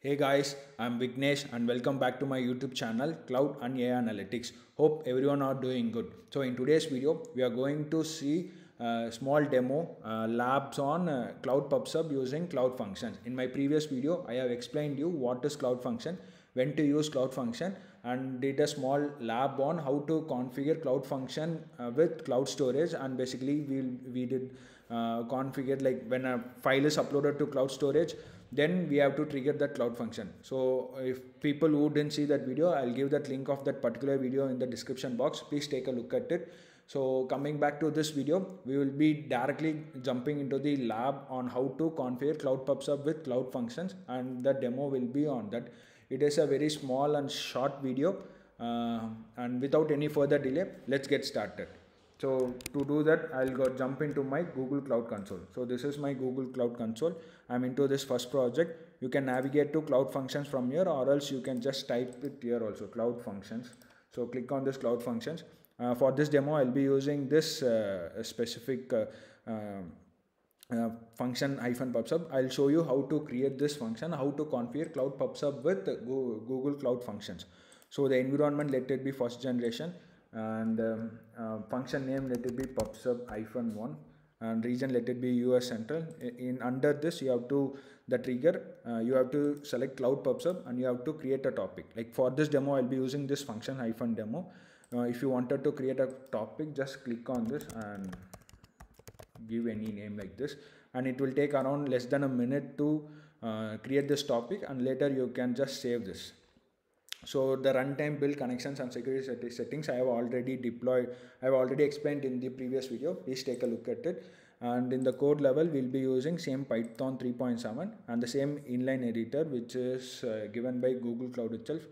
Hey guys, I'm Vignesh and welcome back to my YouTube channel Cloud and AI Analytics. Hope everyone are doing good. So in today's video, we are going to see small demo uh, labs on uh, Cloud PubSub using Cloud Functions. In my previous video, I have explained you what is Cloud Function, when to use Cloud Function and did a small lab on how to configure Cloud Function uh, with Cloud Storage and basically we, we did uh, configure like when a file is uploaded to Cloud Storage then we have to trigger that cloud function. So if people who didn't see that video i'll give that link of that particular video in the description box. Please take a look at it. So coming back to this video we will be directly jumping into the lab on how to configure cloud pubsub with cloud functions and the demo will be on that. It is a very small and short video uh, and without any further delay let's get started so to do that i'll go jump into my google cloud console. So this is my google cloud console. I'm into this first project. You can navigate to cloud functions from here or else you can just type it here also cloud functions. So click on this cloud functions. Uh, for this demo i'll be using this uh, specific uh, uh, function hyphen pubsub. I'll show you how to create this function how to configure cloud pubsub with google cloud functions. So the environment let it be first generation and um, uh, function name let it be pubsub hyphen 1 and region let it be us central. In under this you have to the trigger uh, you have to select cloud pubsub and you have to create a topic. Like for this demo i'll be using this function hyphen demo. Uh, if you wanted to create a topic just click on this and give any name like this. And it will take around less than a minute to uh, create this topic and later you can just save this so the runtime build connections and security settings i have already deployed i have already explained in the previous video. Please take a look at it. And in the code level we'll be using same python 3.7 and the same inline editor which is uh, given by google cloud itself.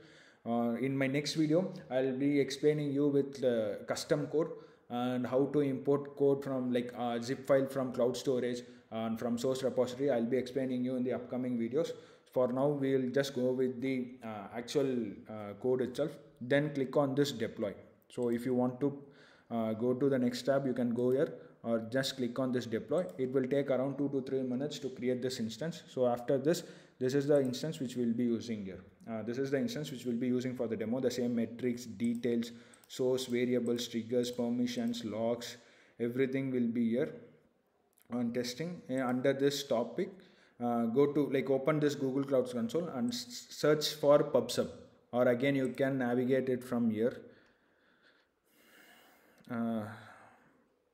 Uh, in my next video i'll be explaining you with uh, custom code and how to import code from like uh, zip file from cloud storage and from source repository. I'll be explaining you in the upcoming videos for now we will just go with the uh, actual uh, code itself then click on this deploy. So if you want to uh, go to the next tab you can go here or just click on this deploy. It will take around 2 to 3 minutes to create this instance. So after this this is the instance which we'll be using here. Uh, this is the instance which we'll be using for the demo. The same metrics details source variables triggers permissions logs everything will be here on testing. And under this topic uh, go to like open this google cloud console and search for pubsub. Or again you can navigate it from here. Uh,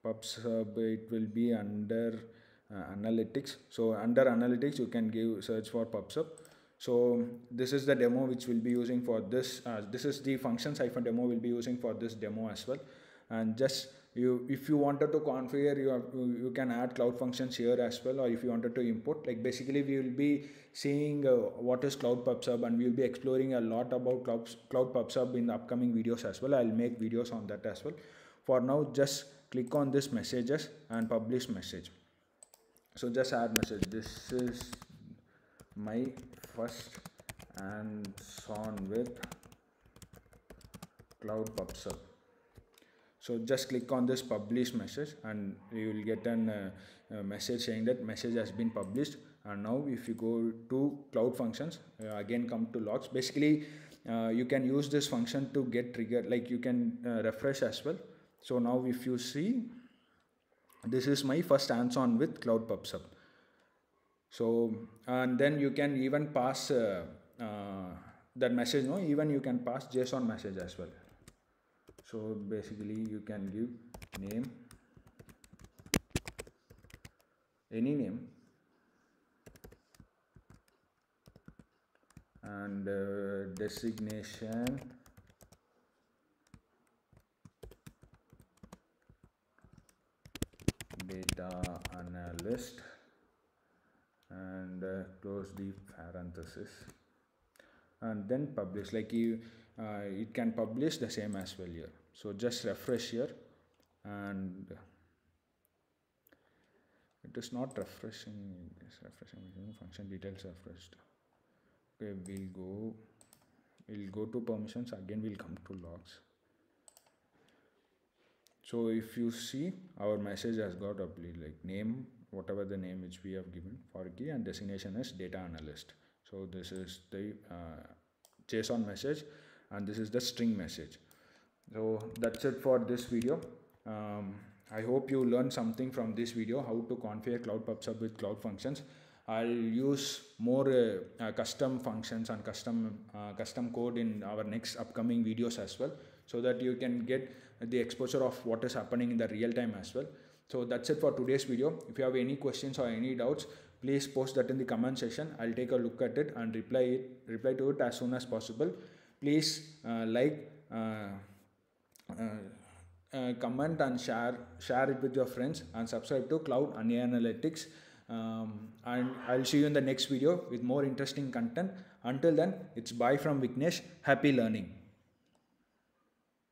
pubsub it will be under uh, analytics. So under analytics you can give search for pubsub. So this is the demo which we'll be using for this uh, this is the functions hyphen demo we'll be using for this demo as well and just you if you wanted to configure you have, you can add cloud functions here as well or if you wanted to import. Like basically we will be seeing uh, what is cloud pubsub and we will be exploring a lot about cloud, cloud pubsub in the upcoming videos as well. I'll make videos on that as well. For now just click on this messages and publish message. So just add message. This is my first and on with cloud pubsub so just click on this publish message and you will get an uh, a message saying that message has been published. And now if you go to cloud functions uh, again come to logs. Basically uh, you can use this function to get triggered like you can uh, refresh as well. So now if you see this is my first hands-on with cloud pubsub. So and then you can even pass uh, uh, that message no? Even you can pass json message as well so basically you can give name any name and uh, designation data analyst and uh, close the parenthesis and then publish. Like you it can publish the same as well here. So just refresh here and it is not refreshing it's refreshing. Function details refreshed. Okay we'll go we'll go to permissions. Again we'll come to logs. So if you see our message has got updated like name whatever the name which we have given for key and destination is data analyst. So this is the uh, json message and this is the string message. So that's it for this video. Um, i hope you learned something from this video how to configure cloud pub sub with cloud functions. I'll use more uh, uh, custom functions and custom uh, custom code in our next upcoming videos as well so that you can get the exposure of what is happening in the real time as well. So that's it for today's video. If you have any questions or any doubts please post that in the comment section. I'll take a look at it and reply it reply to it as soon as possible please uh, like uh, uh, comment and share share it with your friends and subscribe to cloud and analytics. Um, and i'll see you in the next video with more interesting content. Until then it's bye from vignesh. Happy learning